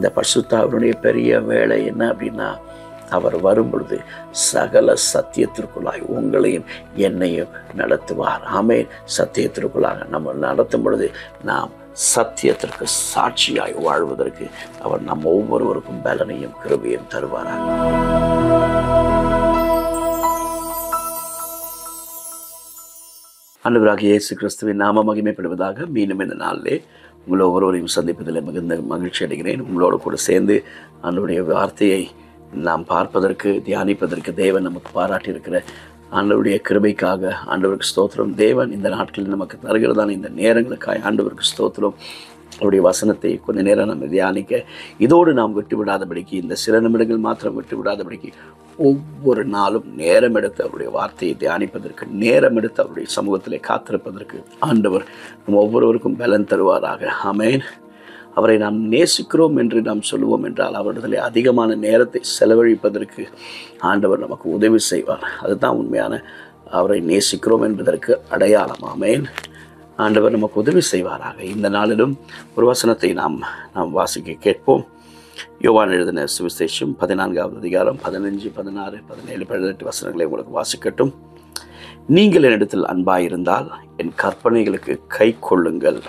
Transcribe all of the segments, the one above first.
இந்த பரிசுத்தாவினுடைய பெரிய வேலை என்ன அப்படின்னா அவர் வரும் பொழுது சகல சத்தியத்திற்குள்ளாய் உங்களையும் என்னையும் நடத்துவார். ஆமே சத்தியத்திற்குள்ளாக நம்ம நடத்தும் பொழுது நாம் சத்தியத்திற்கு சாட்சியாய் வாழ்வதற்கு அவர் நம் ஒவ்வொருவருக்கும் பலனையும் கிருபையும் தருவாராக. அன்பராக இயேசு கிறிஸ்துவின் நாம மகிமைப்படுவதாக மீண்டும் இந்த நாளிலே உங்களை ஒவ்வொருவரையும் சந்திப்பதில் மிகுந்த மகிழ்ச்சி அடைகிறேன். உங்களோடு கூட சேர்ந்து ஆண்டவுடைய வார்த்தையை நாம் பார்ப்பதற்கு தியானிப்பதற்கு தேவன் நமக்கு பாராட்டியிருக்கிற ஆண்டவருடைய கிருபைக்காக ஆண்டவருக்கு ஸ்தோத்திரம். தேவன் இந்த நாட்களில் நமக்கு தருகிறதான இந்த நேரங்களுக்காக ஆண்டவருக்கு ஸ்தோத்திரம். அவருடைய வசனத்தை கொஞ்ச நேரம் நம்ம தியானிக்க. இதோடு நாம் விட்டு விடாதபடிக்கு இந்த சில நிமிடங்கள் மாத்திரம் விட்டுவிடாதபடிக்கு ஒவ்வொரு நாளும் நேரம் எடுத்து அவருடைய வார்த்தையை தியானிப்பதற்கு நேரம் எடுத்து அவருடைய சமூகத்திலே காத்திருப்பதற்கு ஆண்டவர் நம் ஒவ்வொருவருக்கும் பலன் தருவாராக. அமேன் அவரை நாம் நேசிக்கிறோம் என்று நாம் சொல்லுவோம் என்றால் அவரிடத்தில் அதிகமான நேரத்தை செலவழிப்பதற்கு ஆண்டவர் நமக்கு உதவி செய்வார். அதுதான் உண்மையான அவரை நேசிக்கிறோம் என்பதற்கு அடையாளம். அமேன் ஆண்டவர் நமக்கு உதவி செய்வாராக. இந்த நாளிலும் ஒரு வசனத்தை நாம் நாம் வாசிக்க கேட்போம். யோவான் எழுதின சுவிசேஷம் பதினான்காவது அதிகாரம் பதினஞ்சு பதினாறு பதினேழு பதினெட்டு வசனங்களை உங்களுக்கு வாசிக்கட்டும். நீங்கள் என்னிடத்தில் அன்பாயிருந்தால் என் கற்பனைகளுக்கு கை கொள்ளுங்கள்.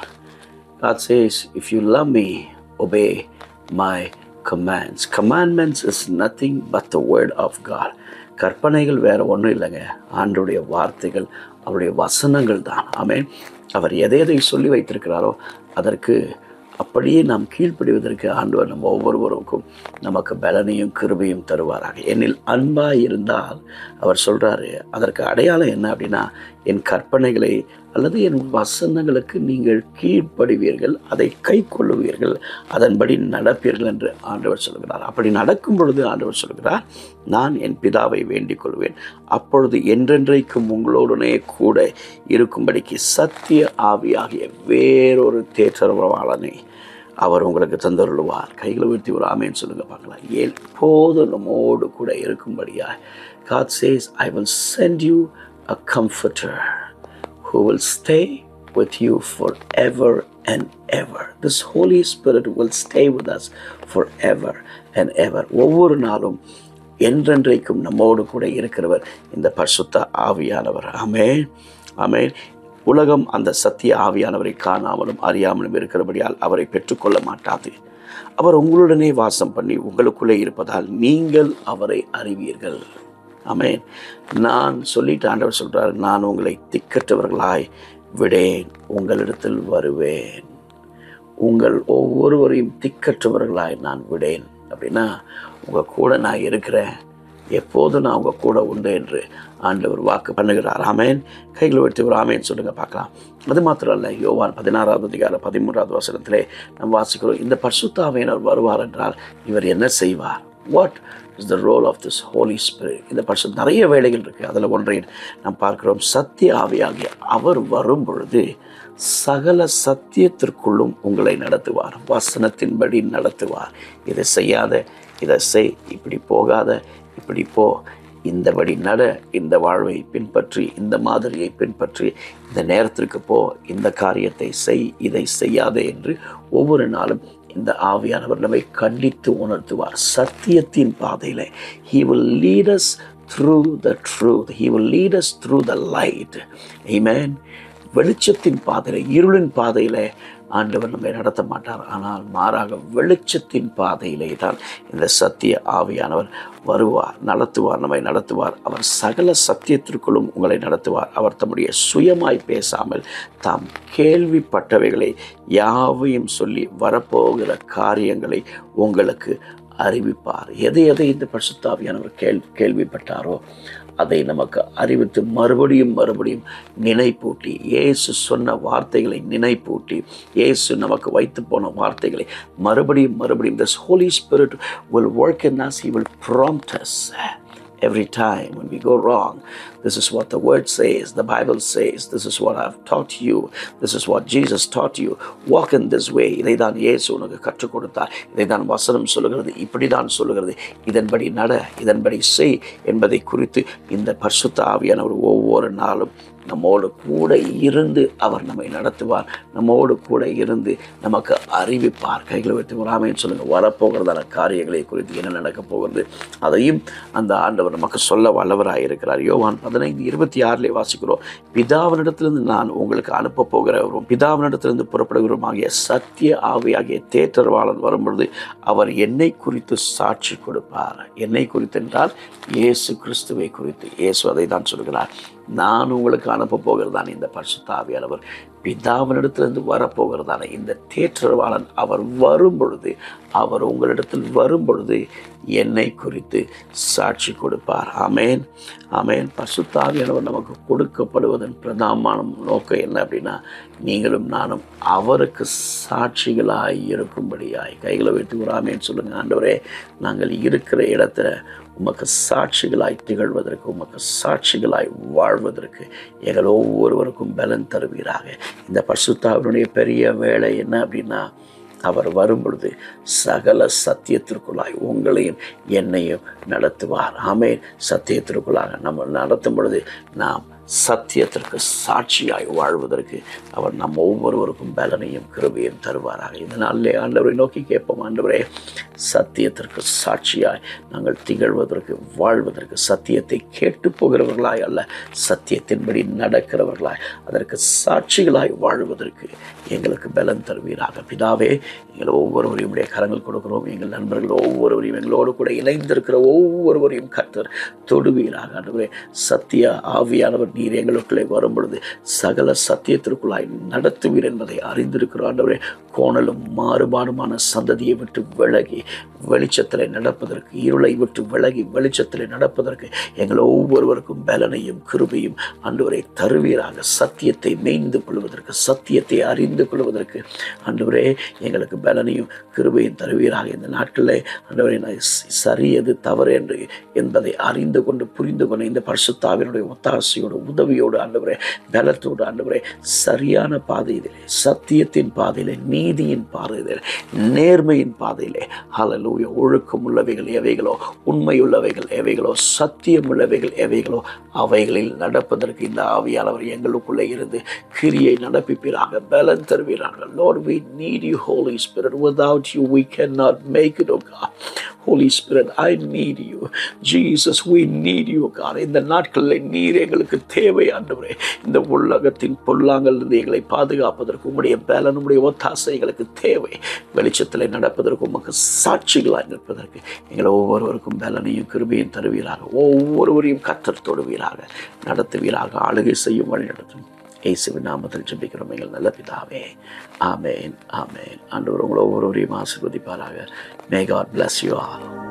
God says, if you love me, obey my commands. Commandments is nothing but the word of God. கற்பனைகள் வேறு ஒன்றும் இல்லைங்க. ஆண்டுடைய வார்த்தைகள் அவருடைய வசனங்கள் தான். ஆமென் அவர் எதை எதை சொல்லி வைத்திருக்கிறாரோ அதற்கு அப்படியே நாம் கீழ்ப்படிவதற்கு ஆண்டவர் நம்ம ஒவ்வொருவருக்கும் நமக்கு பலனையும் கிருபையும் தருவாராக. என்னில் அன்பாக இருந்தால் அவர் சொல்கிறாரு அதற்கு அடையாளம் என்ன அப்படின்னா என் கற்பனைகளை அல்லது என் வசனங்களுக்கு நீங்கள் கீழ்ப்படுவீர்கள் அதை கை கொள்ளுவீர்கள் அதன்படி நடப்பீர்கள் என்று ஆண்டவர் சொல்கிறார். அப்படி நடக்கும் பொழுது ஆண்டவர் சொல்கிறார் நான் என் பிதாவை வேண்டிக் கொள்வேன். அப்பொழுது என்றென்றைக்கும் உங்களோடனே கூட இருக்கும்படிக்கு சத்திய ஆவியாகிய வேறொரு தேற்றரவாளனை அவர் உங்களுக்கு தந்தருள்வார். கைகளை உயர்த்தி ஒரு ஆமேன்னு சொல்லுங்க பார்க்கலாம். எப்போதும் நம்மோடு கூட இருக்கும்படியா God says I will send you a comforter who will stay with you forever and ever. This Holy Spirit will stay with us forever and ever. ஒவ்வொரு நாளும் என்றென்றைக்கும் நம்மோடு கூட இருக்கிறவர் இந்த பரிசுத்த ஆவியானவர். அமே அமே உலகம் அந்த சத்திய ஆவியானவரை காணாமலும் அறியாமலும் இருக்கிறபடியால் அவரை பெற்றுக்கொள்ள மாட்டாது. அவர் உங்களுடனே வாசம் பண்ணி உங்களுக்குள்ளே இருப்பதால் நீங்கள் அவரை அறிவீர்கள். அமேன் நான் சொல்லிட்டு ஆண்டவர் சொல்கிறார் நான் உங்களை திக்கற்றவர்களாய் விடேன் உங்களிடத்தில் வருவேன். உங்கள் ஒவ்வொருவரையும் திக்கற்றவர்களாய் நான் விடேன். அப்படின்னா உங்கள் கூட நான் இருக்கிறேன். எப்போது நான் உங்கள் கூட உண்டு என்று ஆண்டவர் வாக்கு பண்ணுகிறார். ஆமேன். கைகளை எடுத்து ஒரு ஆமேன் சொல்லுங்கள் பார்க்கலாம். அது மாத்திரம் அல்ல யோவான் பதினாறாவது அதிகாரம் பதிமூன்றாவது வசனத்திலே நாம் வாசிக்கிறோம் இந்த பர்சுத்தாவையினர் வருவார் என்றால் இவர் என்ன செய்வார்? What is the role of this Holy Spirit இந்த பர்சன் நிறைய வேலைகள் இருக்குது அதில் ஒன்றை நாம் பார்க்கிறோம். சத்திய ஆவியாகிய அவர் வரும் பொழுது சகல சத்தியத்திற்குள்ளும் உங்களை நடத்துவார். வசனத்தின்படி நடத்துவார். இதை செய்யாத இதை செய் இப்படி போகாத இப்படி போ. இந்தபடி நட இந்த வாழ்வை பின்பற்றி இந்த மாதிரியை பின்பற்றி இந்த நேரத்திற்கு போ இந்த காரியத்தை செய் இதை செய்யாதே என்று ஒவ்வொரு நாளும் இந்த ஆவியானவர் நம்மை கண்டித்து உணர்த்துவார். சத்தியத்தின் பாதையில். He will lead us through the truth he will lead us through the light Amen. வெளிச்சத்தின் பாதையில் இருளின் பாதையில் ஆண்டவர் நம்மை நடத்த மாட்டார். ஆனால் மாறாக வெளிச்சத்தின் பாதையிலே தான் இந்த சத்திய ஆவியானவர் வருவார் நடத்துவார் நம்மை நடத்துவார். அவர் சகல சத்தியத்திற்குள்ளும் உங்களை நடத்துவார். அவர் தம்முடைய சுயமாய் பேசாமல் தாம் கேள்விப்பட்டவைகளை யாவையும் சொல்லி வரப்போகிற காரியங்களை உங்களுக்கு அறிவிப்பார். எதை எதை இந்த பரிசுத்தாவியானவர் கேள் கேள்விப்பட்டாரோ அதை நமக்கு அறிவித்து மறுபடியும் மறுபடியும் நினைப்பூட்டி. இயேசு சொன்ன வார்த்தைகளை நினைப்பூட்டி. இயேசு நமக்கு வைத்து போன வார்த்தைகளை மறுபடியும் மறுபடியும் this Holy Spirit will work in us. He will prompt us every time when we go wrong this is what the word says the bible says this is what i've taught you this is what jesus taught you walk in this way இதைதான் இயேசு உனக்கு கற்றுக் கொடுத்தார் இதைதான் வசனம் சொல்லுகிறது இப்படிதான் சொல்லுகிறது இதன்படி நட இதன்படி செய் என்பதை குறித்து இந்த பர்சுத்த ஆவியானவர் ஒவ்வொரு நாளும் நம்மோடு கூட இருந்து அவர் நம்மை நடத்துவார். நம்மோடு கூட இருந்து நமக்கு அறிவிப்பார். கைகளை வைத்து வராமைன்னு சொல்லுங்கள் வரப்போகிறதான காரியங்களை குறித்து என்ன நடக்கப் போகிறது? அதையும் அந்த ஆண்டவர் நமக்கு சொல்ல வல்லவராக இருக்கிறார். யோவான் பதினைந்து இருபத்தி ஆறிலே வாசிக்கிறோம். பிதாவினிடத்திலிருந்து நான் உங்களுக்கு அனுப்ப போகிறவரும் பிதாவினிடத்திலிருந்து புறப்படுகிறோம் ஆகிய சத்திய ஆவியாகிய தேற்றரவாளன் வரும்பொழுது அவர் என்னை குறித்து சாட்சி கொடுப்பார். என்னை குறித்து என்றால் இயேசு கிறிஸ்துவை குறித்து. இயேசு அதை தான் சொல்கிறார். நான் உங்களுக்கு அனுப்ப போகிறதான இந்த பரிசுத்தாவியானவர் பிதாவினிடத்திலிருந்து வரப்போகிறதான இந்த தேற்றவாளன் அவர் வரும் பொழுது அவர் உங்களிடத்தில் வரும் பொழுது என்னை குறித்து சாட்சி கொடுப்பார். அமேன் அமேன் பசுத்தாவியானவர் நமக்கு கொடுக்கப்படுவதன் பிரதானமான நோக்கம் என்ன அப்படின்னா நீங்களும் நானும் அவருக்கு சாட்சிகளாய் இருக்கும்படியாய். கைகளை வைத்து ஒரு ஆமேன்னு சொல்லுங்கள் ஆண்டவரே நாங்கள் இருக்கிற இடத்துல உமக்கு சாட்சிகளாய் திகழ்வதற்கு உமக்கு சாட்சிகளாய் வாழ்வதற்கு எங்கள் ஒவ்வொருவருக்கும் பலன் தருவீராக. இந்த பசுத்தாவினுடைய பெரிய வேலை என்ன அப்படின்னா அவர் வரும் பொழுது சகல சத்தியத்திற்குள்ளாய் உங்களையும் என்னையும் நடத்துவார். ஆமே சத்தியத்திற்குள்ளாக நம்ம நடத்தும் பொழுது நாம் சத்தியத்திற்கு சாட்சியாய் வாழ்வதற்கு அவர் நம் ஒவ்வொருவருக்கும் பலனையும் கிருபையும் தருவாராக. இந்த நாளிலே ஆண்டவரை நோக்கி கேட்போம் ஆண்டவரே சத்தியத்திற்கு சாட்சியாய் நாங்கள் திகழ்வதற்கு வாழ்வதற்கு சத்தியத்தை கேட்டு போகிறவர்களாய் அல்ல சத்தியத்தின்படி நடக்கிறவர்களாய் அதற்கு சாட்சிகளாய் வாழ்வதற்கு எங்களுக்கு பலன் தருவீராக. பிதாவே எங்கள் ஒவ்வொருவரையும் உடைய கரங்கள் கொடுக்கிறோம் எங்கள் நண்பர்கள் ஒவ்வொருவரையும் எங்களோடு கூட இணைந்திருக்கிற ஒவ்வொருவரையும் கத்தர் தொடுவீராக. ஆண்டவரே சத்திய ஆவியானவர் நீர் எங்களுக்குள்ளே வரும் பொழுது சகல சத்தியத்திற்குள்ளாய் நடத்துவீர் என்பதை அறிந்திருக்கிறோம். ஆண்டவரே கோணலும் மாறுபாடுமான சந்ததியை விட்டு விலகி வெளிச்சத்தில் நடப்பதற்கு இருளை விட்டு விலகி வெளிச்சத்தில் நடப்பதற்கு எங்கள் ஒவ்வொருவருக்கும் பலனையும் கிருபையும் அன்றுவரை தருவீராக. சத்தியத்தை மேய்ந்து கொள்வதற்கு சத்தியத்தை அறிந்து கொள்வதற்கு அன்றுவரே எங்களுக்கு பலனையும் கிருபையும் தருவீராக. இந்த நாட்களில் அன்றுவரை நான் சரியது தவறு என்று என்பதை அறிந்து கொண்டு புரிந்து கொண்டு இந்த பரிசுத்தாவினுடைய ஒத்தாசையோடு உதவியோடு ஆண்டவரே பலத்தோடு ஆண்டவரே சரியான பாதையிலே சத்தியத்தின் பாதையிலே நீதியின் பாதையிலே நேர்மையின் பாதையிலே ஹலலூய ஒழுக்கம் உள்ளவைகள் எவைகளோ உண்மை உள்ளவைகள் எவைகளோ சத்தியம் உள்ளவைகள் எவைகளோ அவைகளில் நடப்பதற்கு இந்த ஆவியானவர் எங்களுக்குள்ளே இருந்து கிரியை நடப்பிப்பீராக பலன் தருவீராக. Lord we need you Holy Spirit. Without you we cannot make it oh God. Holy Spirit I need you Jesus we need you car இந்த நாட்களில் நீர் எங்களுக்கு தேவை ஆண்டவரே. இந்த உலகத்தின் பொல்லாங்கல் இருந்து எங்களை பாதுகாப்பதற்கு உங்களுடைய பலன் உம்முடைய ஒத்தாசை எங்களுக்கு தேவை. வெளிச்சத்தில் நடப்பதற்கு உமக்கு சாட்சிகளாக நிற்பதற்கு. எங்களை ஒவ்வொருவருக்கும் பலனையும் கிருபையும் தருவீராக. ஒவ்வொருவரையும் கத்தர் தொடுவீராக. நடத்துவீராக. ஆளுகை செய்யும் வழி நடத்தும். இயேசுவின் நாமத்தில் ஜெபிக்கிறோம். எங்கள் நல்ல பிதாவே. ஆமேன் ஆமேன். ஆண்டவர் உங்களை ஒவ்வொருவரையும் ஆசிர்வதிப்பாராக. May God bless you all